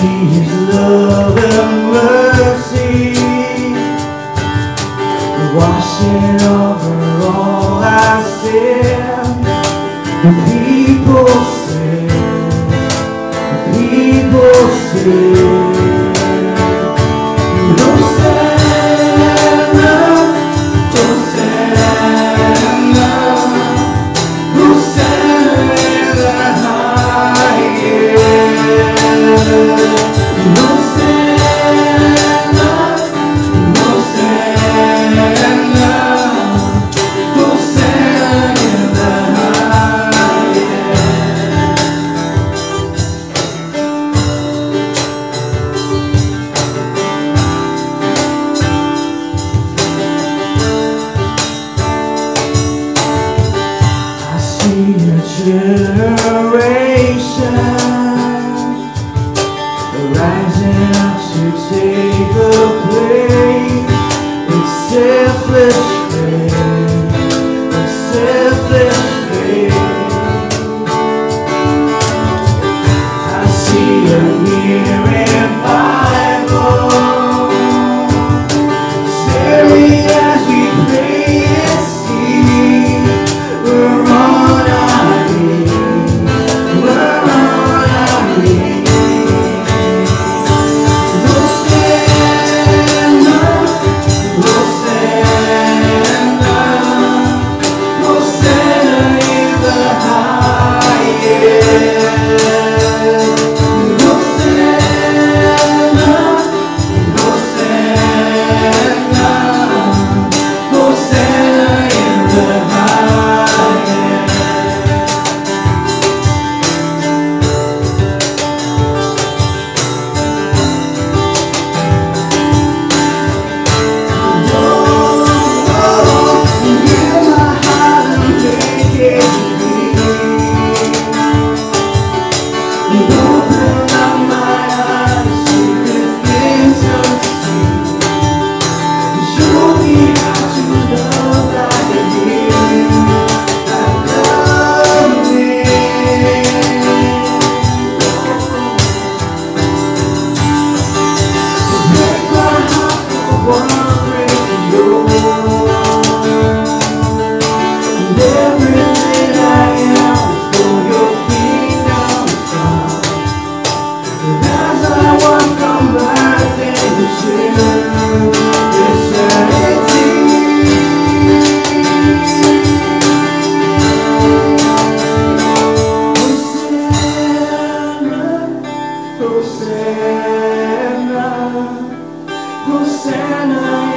His love and mercy washing over all our sin. generation rising up to take the place selfless faith, selfless faith. I see. Lucerna, Lucerna.